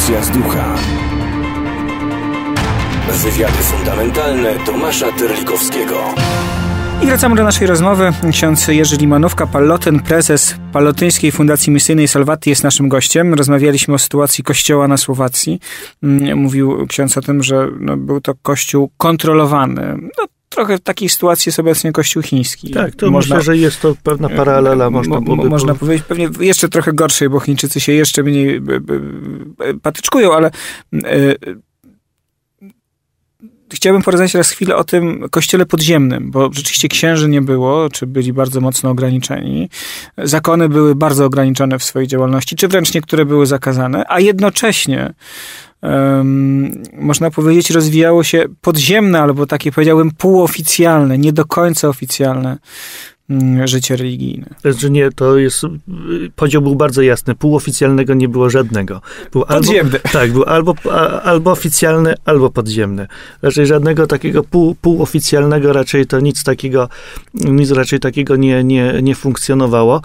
Ewolucja z ducha. Wywiady fundamentalne Tomasza Terlikowskiego. I wracamy do naszej rozmowy. Ksiądz Jerzy Limanówka, Pallotyn, prezes Pallotyńskiej Fundacji Misyjnej Salvaty jest naszym gościem. Rozmawialiśmy o sytuacji kościoła na Słowacji. Mm, mówił ksiądz o tym, że no, był to kościół kontrolowany. No, trochę w takiej sytuacji jest obecnie kościół chiński. Tak, to można, myślę, że jest to pewna paralela. Można, mo, można powiedzieć, pewnie jeszcze trochę gorszej, bo Chińczycy się jeszcze mniej patyczkują, ale chciałbym porozmawiać teraz chwilę o tym kościele podziemnym, bo rzeczywiście księży nie było, czy byli bardzo mocno ograniczeni. Zakony były bardzo ograniczone w swojej działalności, czy wręcz niektóre były zakazane, a jednocześnie um, można powiedzieć, rozwijało się podziemne, albo takie powiedziałbym półoficjalne, nie do końca oficjalne życie religijne. Znaczy nie, to jest, podział był bardzo jasny. Półoficjalnego nie było żadnego. Był podziemny. Albo, tak, był albo, albo oficjalny, albo podziemny. Raczej żadnego takiego pół, półoficjalnego, raczej to nic takiego, nic raczej takiego nie, nie, nie funkcjonowało.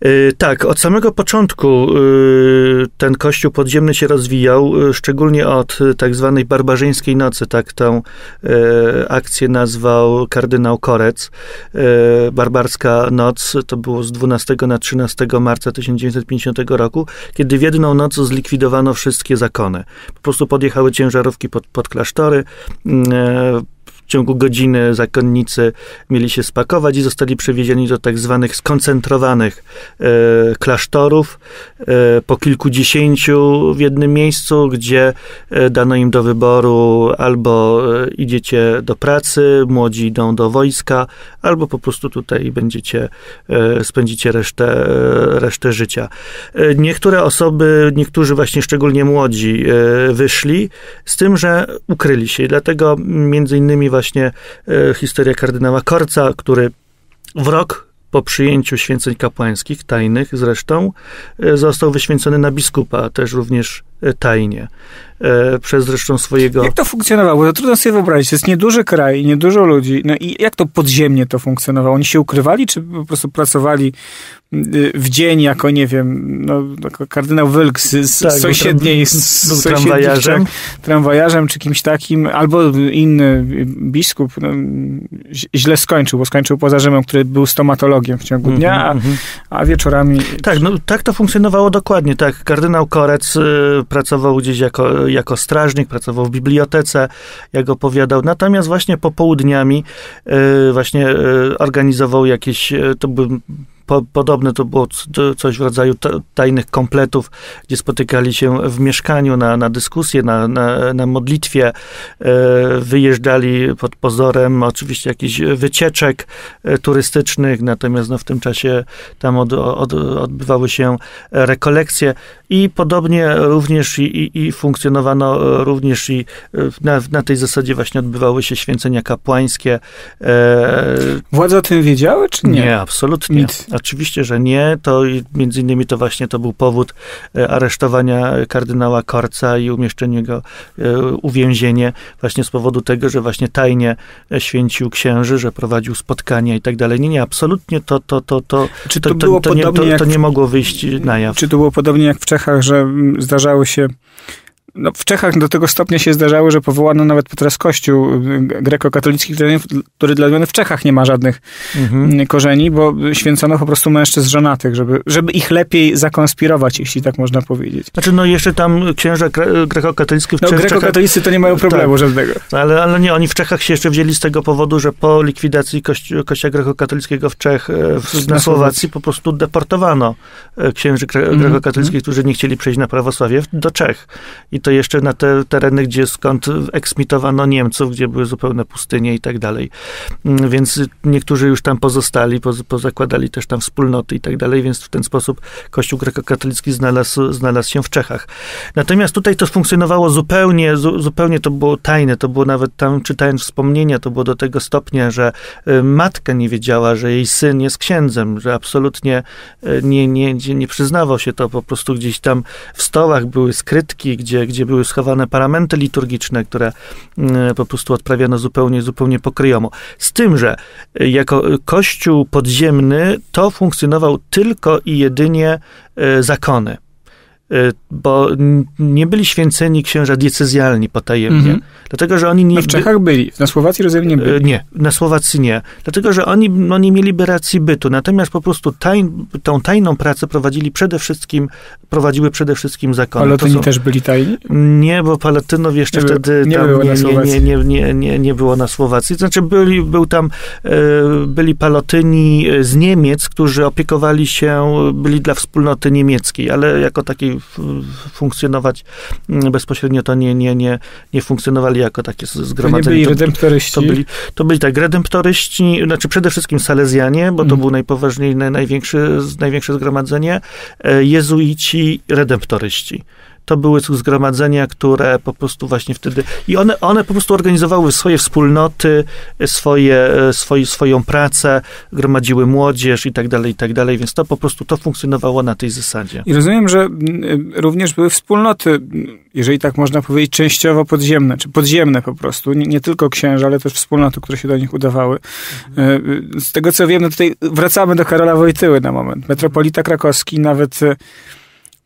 Yy, tak, od samego początku yy, ten kościół podziemny się rozwijał, yy, szczególnie od tak zwanej barbarzyńskiej nocy, tak tą akcję nazwał kardynał Korec. Barbarzyńskiej Barbarska Noc, to było z 12 na 13 marca 1950 roku, kiedy w jedną noc zlikwidowano wszystkie zakony. Po prostu podjechały ciężarówki pod, pod klasztory, mm, e, w ciągu godziny zakonnicy mieli się spakować i zostali przewiezieni do tak zwanych skoncentrowanych e, klasztorów e, po kilkudziesięciu w jednym miejscu, gdzie e, dano im do wyboru albo idziecie do pracy, młodzi idą do wojska, albo po prostu tutaj będziecie, spędzicie resztę, resztę życia. Niektóre osoby, niektórzy właśnie szczególnie młodzi wyszli, z tym, że ukryli się. Dlatego między innymi właśnie e, historia kardynała Korca, który w rok po przyjęciu święceń kapłańskich, tajnych zresztą, e, został wyświęcony na biskupa, też również tajnie. E, przez zresztą swojego... Jak to funkcjonowało? To trudno sobie wyobrazić. To jest nieduży kraj, niedużo ludzi. No i jak to podziemnie to funkcjonowało? Oni się ukrywali, czy po prostu pracowali y, w dzień jako, nie wiem, no, jako kardynał Wilk z, tak, sąsiedniej... Z, był tramwajarzem. tramwajarzem, czy kimś takim, albo inny biskup no, źle skończył, bo skończył poza Rzymem, który był stomatologiem w ciągu dnia, mm -hmm, a, mhm. a, wieczorami... Tak, no tak to funkcjonowało dokładnie, tak. Kardynał Korec y, pracował gdzieś jako jako strażnik, pracował w bibliotece, jak opowiadał. Natomiast właśnie popołudniami e, właśnie e, organizował jakieś, e, to by po, podobne to było coś w rodzaju tajnych kompletów, gdzie spotykali się w mieszkaniu na, na dyskusję, na, na, na modlitwie, e, wyjeżdżali pod pozorem oczywiście jakichś wycieczek e, turystycznych, natomiast no, w tym czasie tam od, od, odbywały się rekolekcje i podobnie również i, i, i funkcjonowano również i na, na tej zasadzie właśnie odbywały się święcenia kapłańskie. E, Władze o tym wiedziały, czy nie? Nie, absolutnie. Nic. Oczywiście, że nie. To między innymi to właśnie to był powód e, aresztowania kardynała Korca i umieszczenia go, e, uwięzienie właśnie z powodu tego, że właśnie tajnie święcił księży, że prowadził spotkania i tak dalej. Nie, nie, absolutnie to, to, to, to, czy to, to, było to, nie, to, to nie mogło wyjść na jaw. Czy to było podobnie jak w Czechach, że zdarzały się no, w Czechach do tego stopnia się zdarzało, że powołano nawet teraz kościół y, grekokatolicki, który, który dla w Czechach nie ma żadnych mhm. Y, korzeni, bo święcono po prostu mężczyzn żonatych, żeby, żeby ich lepiej zakonspirować, jeśli tak można powiedzieć. Znaczy, no jeszcze tam księża grekokatolickie w No grekokatolicy to nie mają problemu tak, żadnego. Ale, ale nie, oni w Czechach się jeszcze wzięli z tego powodu, że po likwidacji kości kościoła grekokatolickiego w Czech, e, w, na, Słowacji po prostu deportowano e, księży mhm. grekokatolickich, mm którzy nie chcieli przejść na prawosławie do Czech. I to jeszcze na te tereny, gdzie skąd eksmitowano Niemców, gdzie były zupełne pustynie i tak dalej. Mm, więc niektórzy już tam pozostali, pozakładali też tam wspólnoty i tak dalej, więc w ten sposób Kościół grekokatolicki znalazł, znalazł się w Czechach. Natomiast tutaj to funkcjonowało zupełnie, zupełnie to było tajne, to było nawet tam, czytając wspomnienia, to było do tego stopnia, że y, matka nie wiedziała, że jej syn jest księdzem, że absolutnie y, nie, nie, nie przyznawał się to, po prostu gdzieś tam w stołach były skrytki, gdzie, gdzie były schowane paramenty liturgiczne, które mm, po prostu odprawiano zupełnie, zupełnie pokryjomo. Z tym, że jako kościół podziemny to funkcjonował tylko i jedynie e, zakony. Y, bo nie byli święceni księża diecezjalni potajemnie, -hmm. dlatego, że oni nie... No w Czechach byli, na Słowacji rozumiem nie byli. Nie, na Słowacji nie, dlatego, że oni no, nie mieliby racji bytu, natomiast po prostu tajn, tą tajną pracę prowadzili przede wszystkim, prowadziły przede wszystkim zakony. Palatyni są... też byli tajni? Nie, bo Palatynów jeszcze nie wtedy nie, tam nie, nie, nie, nie, nie, było na Słowacji, znaczy byli, był tam, e, byli Palatyni z Niemiec, którzy opiekowali się, byli dla wspólnoty niemieckiej, ale jako takiej funkcjonować mm, bezpośrednio, to nie, nie, nie, nie funkcjonowali jako takie zgromadzenie. To nie byli redemptoryści? To byli, to byli tak, redemptoryści, znaczy przede wszystkim Salezjanie, bo to mm. był najpoważniej, największy, największe zgromadzenie, e, jezuici, redemptoryści to były zgromadzenia, które po prostu właśnie wtedy. I one, one po prostu organizowały swoje wspólnoty, swoje, swoje, swoją pracę, gromadziły młodzież i tak dalej, i tak dalej, więc to po prostu to funkcjonowało na tej zasadzie. I rozumiem, że mm, również były wspólnoty, jeżeli tak można powiedzieć, częściowo podziemne, czy podziemne po prostu. Nie, nie tylko księża, ale też wspólnoty, które się do nich udawały. Mhm. Z tego co wiem, no tutaj wracamy do Karola Wojtyły na moment. Metropolita krakowski nawet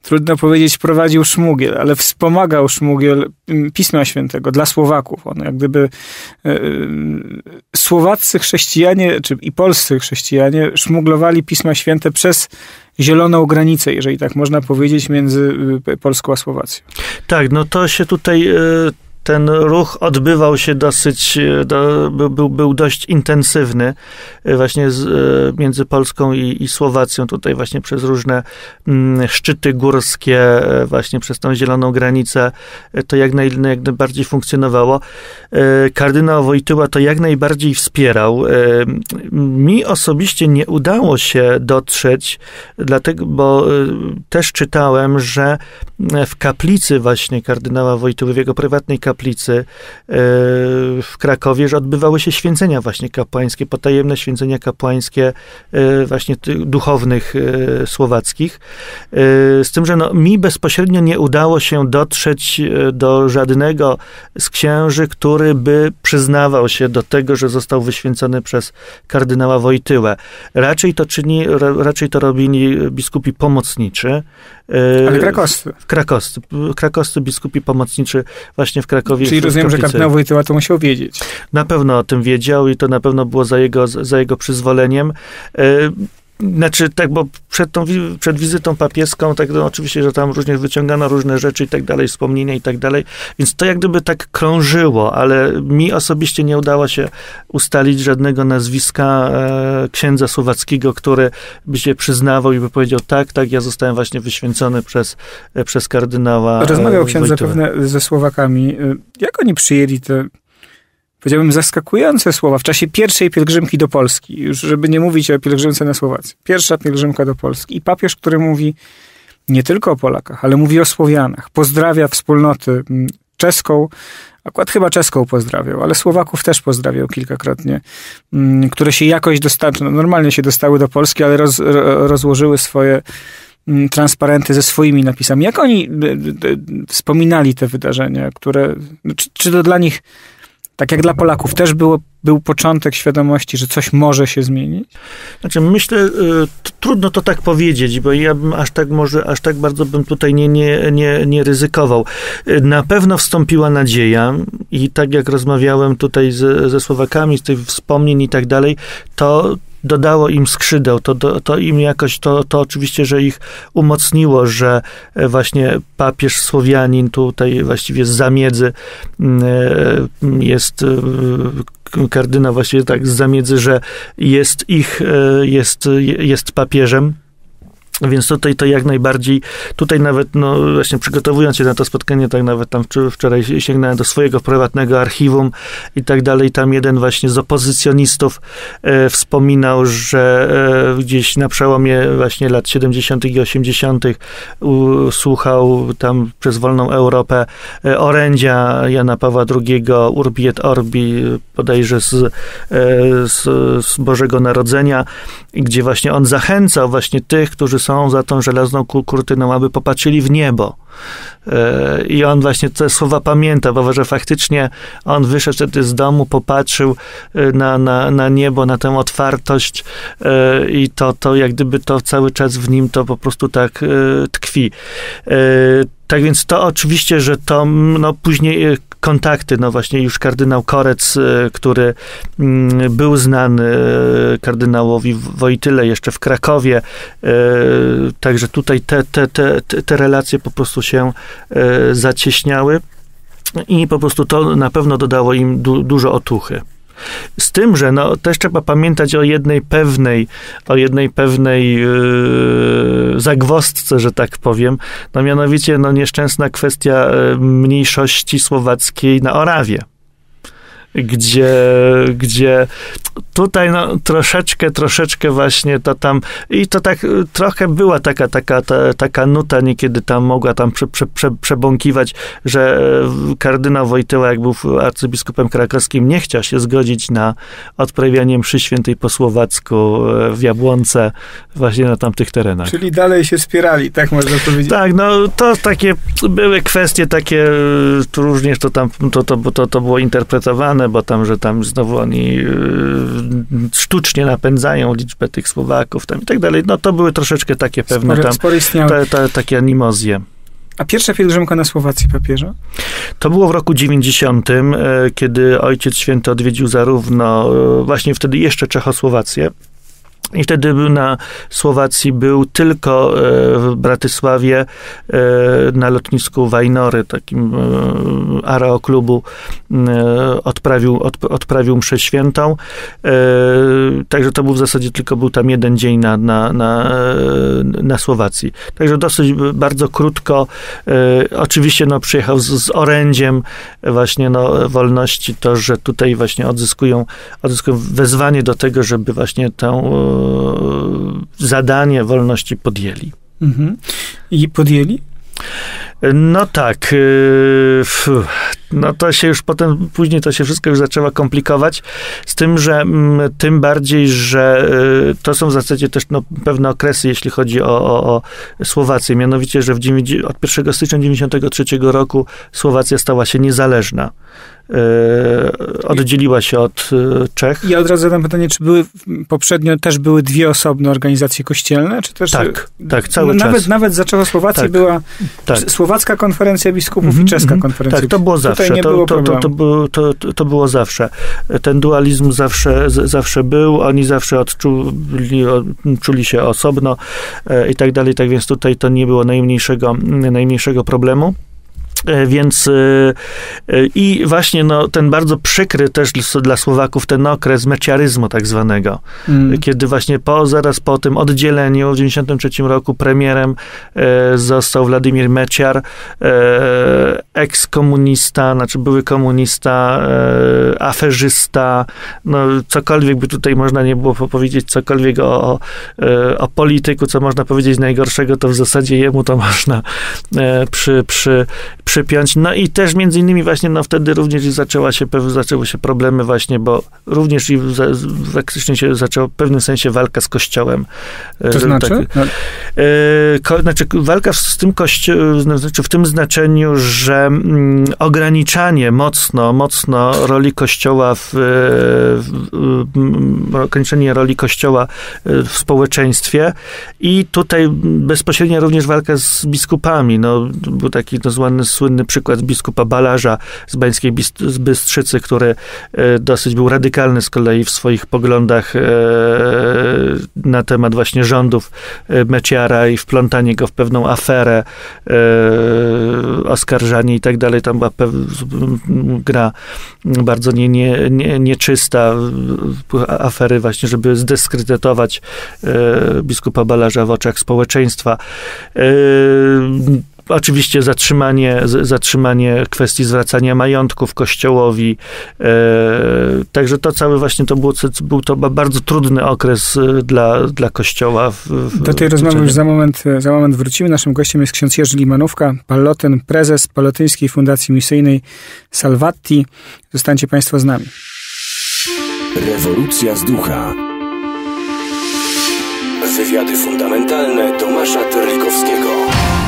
trudno powiedzieć, prowadził szmugiel, ale wspomagał szmugiel mm, Pisma Świętego dla Słowaków. On jak gdyby e, e, słowaccy chrześcijanie, czy i polscy chrześcijanie szmuglowali Pisma Święte przez zieloną granicę, jeżeli tak można powiedzieć, między e, Polską a Słowacją. Tak, no to się tutaj ten ruch odbywał się dosyć, e, do, był, był dość intensywny e, właśnie z, e, między Polską i, i, Słowacją, tutaj właśnie przez różne mm, szczyty górskie, właśnie przez tą zieloną granicę, to jak, naj, jak najbardziej funkcjonowało. Kardynał Wojtyła to jak najbardziej wspierał. Mi osobiście nie udało się dotrzeć, dlatego, bo też czytałem, że w kaplicy właśnie kardynała Wojtyły, w jego prywatnej kaplicy, kaplicy e, w Krakowie, że odbywały się święcenia właśnie kapłańskie, potajemne święcenia kapłańskie e, właśnie duchownych e, słowackich. Z tym, że no, mi bezpośrednio nie udało się dotrzeć do żadnego z księży, który by przyznawał się do tego, że został wyświęcony przez kardynała Wojtyłę. Raczej to czyni, raczej to robili biskupi pomocniczy. Ale krakowscy. Krakowscy, krakowscy biskupi pomocniczy właśnie w Krakowie Krakowie. Czyli rozumiem, że kardynał Wojtyła to musiał wiedzieć. Na pewno o tym wiedział i to na pewno było za jego, za jego przyzwoleniem. E, znaczy, tak, bo przed, tą, przed wizytą papieską, tak, no, oczywiście, że tam różnie wyciągano różne rzeczy i tak dalej, wspomnienia i tak dalej, więc to jak gdyby tak krążyło, ale mi osobiście nie udało się ustalić żadnego nazwiska e, księdza słowackiego, który by się przyznawał i by powiedział, tak, tak, ja zostałem właśnie wyświęcony przez, e, przez kardynała. Rozmawiał ksiądz zapewne ze Słowakami. E, jak oni przyjęli te powiedziałbym, zaskakujące słowa w czasie pierwszej pielgrzymki do Polski, już żeby nie mówić o pielgrzymce na Słowację. Pierwsza pielgrzymka do Polski. I papież, który mówi nie tylko o Polakach, ale mówi o Słowianach. Pozdrawia wspólnoty mm, czeską, akurat chyba czeską pozdrawiał, ale Słowaków też pozdrawiał kilkakrotnie, mm, które się jakoś dostały, no normalnie się dostały do Polski, ale roz, rozłożyły swoje mm, transparenty ze swoimi napisami. Jak oni wspominali te wydarzenia, które, czy, czy to dla nich tak jak dla Polaków, też było, był początek świadomości, że coś może się zmienić? Znaczy, myślę, y, trudno to tak powiedzieć, bo ja bym aż tak może, aż tak bardzo bym tutaj nie, nie, nie, nie ryzykował. Y, na pewno wstąpiła nadzieja i tak jak rozmawiałem tutaj z, ze Słowakami, z tych wspomnień i tak dalej, to dodało im skrzydeł, to, to, im jakoś, to, to oczywiście, że ich umocniło, że e, właśnie papież Słowianin tutaj właściwie z zamiedzy mm, e, jest e, kardynał właściwie tak z zamiedzy, że jest ich, jest, jest papieżem. Więc tutaj to jak najbardziej, tutaj nawet, no właśnie przygotowując się na to spotkanie, tak nawet tam wczoraj sięgnąłem do swojego prywatnego archiwum i tak dalej, tam jeden właśnie z opozycjonistów e, wspominał, że e, gdzieś na przełomie właśnie lat 70. i 80. U, słuchał tam przez Wolną Europę e, orędzia Jana Pawła II, Urbi et Orbi, bodajże z, e, z, z Bożego Narodzenia, gdzie właśnie on zachęcał właśnie tych, którzy są są za tą żelazną kurtyną, aby popatrzyli w niebo. E, I on właśnie te słowa pamięta, bo że faktycznie on wyszedł wtedy z domu, popatrzył e, na, na, na niebo, na tę otwartość e, i to, to jak gdyby to cały czas w nim to po prostu tak tkwi. Tak więc to oczywiście, że to no, później kontakty, no właśnie już kardynał Korec, który mm, był znany kardynałowi Wojtyle jeszcze w Krakowie, także tutaj te, te, te, te relacje po prostu się zacieśniały i po prostu to na pewno dodało im du dużo otuchy. Z tym, że no, też trzeba pamiętać o jednej pewnej, o jednej pewnej yy, zagwostce, że tak powiem, no mianowicie no, nieszczęsna kwestia yy, mniejszości słowackiej na Orawie gdzie, gdzie tutaj no, troszeczkę, troszeczkę właśnie to tam i to tak trochę była taka, taka, ta, taka nuta niekiedy tam mogła tam prze, prze, prze, przebąkiwać, że kardynał Wojtyła, jak był arcybiskupem krakowskim, nie chciał się zgodzić na odprawianie mszy świętej po słowacku e, w Jabłonce właśnie na tamtych terenach. Czyli dalej się spierali, tak można powiedzieć. Tak, no to takie były kwestie takie, tu również to tam, to, to, to, to było interpretowane bo tam, że tam znowu oni yy, sztucznie napędzają liczbę tych Słowaków tam i tak dalej. No to były troszeczkę takie pewne tam te, te, takie animozje. A pierwsza pielgrzymka na Słowację papieża? To było w roku 90, e, kiedy Ojciec Święty odwiedził zarówno e, właśnie wtedy jeszcze Czechosłowację, i wtedy na Słowacji był tylko e, w Bratysławie e, na lotnisku Wajnory, takim e, aeroklubu, odprawił, odprawił mszę świętą. Także to był w zasadzie tylko był tam jeden dzień na, na, na, na Słowacji. Także dosyć bardzo krótko. Oczywiście no, przyjechał z, z orędziem właśnie no, wolności, to, że tutaj właśnie odzyskują, odzyskują wezwanie do tego, żeby właśnie tę zadanie wolności podjęli. Mhm. I podjęli? No tak. Y, no to się już potem, później to się wszystko już zaczęło komplikować, z tym, że tym bardziej, że y, to są w zasadzie też no, pewne okresy, jeśli chodzi o, o, o Słowację. Mianowicie, że w, od 1 stycznia 1993 roku Słowacja stała się niezależna. E, oddzieliła się od e, Czech. Ja od razu zadam pytanie, czy były poprzednio też były dwie osobne organizacje kościelne, czy też... Tak, tak, cały nawet, czas. Nawet za Czechosłowacji tak, była tak. Słowacka Konferencja Biskupów mm -hmm, i Czeska mm -hmm. Konferencja Tak, to było zawsze. Tutaj nie to, było to, to, to, było, to, to było zawsze. Ten dualizm zawsze, z, zawsze był, oni zawsze odczuli, czuli się osobno e, i tak dalej, tak więc tutaj to nie było najmniejszego, najmniejszego problemu. E, więc e, e, i właśnie no, ten bardzo przykry też dla Słowaków ten okres meciaryzmu tak zwanego, mm. kiedy właśnie po, zaraz po tym oddzieleniu w 93 roku premierem został Władimir Meciar, ekskomunista, znaczy były komunista, aferzysta, no cokolwiek by tutaj można nie było powiedzieć, cokolwiek o, o polityku, co można powiedzieć najgorszego, to w zasadzie jemu to można przy, przy przypiąć. No i też między innymi właśnie no wtedy również zaczęła się, zaczęły się problemy właśnie, bo również i faktycznie się zaczęła w pewnym sensie walka z Kościołem. To e, znaczy? Tak, no. e, znaczy walka z tym kościołem, znaczy w tym znaczeniu, że mm, ograniczanie mocno, mocno roli Kościoła w, w, w ograniczenie roli Kościoła e, w społeczeństwie i tutaj bezpośrednio również walka z biskupami. No, był taki nazwany słynny przykład biskupa Balarza z Bańskiej Bystrzycy, który e, dosyć był radykalny z kolei w swoich poglądach e, na temat właśnie rządów e, Meciara i wplątanie go w pewną aferę, oskarżanie i tak dalej. Tam była gra bardzo nie, nie, nie, nieczysta, afery właśnie, żeby zdyskredytować biskupa Balarza w oczach społeczeństwa. Oczywiście zatrzymanie, zatrzymanie kwestii zwracania majątków kościołowi. E, także to cały właśnie to było, był to bardzo trudny okres e, dla, dla kościoła. W, w Do tej rozmowy już za moment, za moment wrócimy. Naszym gościem jest ksiądz Jerzy Limanówka, Pallotyn, prezes Palotyńskiej Fundacji Misyjnej Salvatti. Zostańcie Państwo z nami. Rewolucja z ducha. Wywiady fundamentalne Tomasza Terlikowskiego.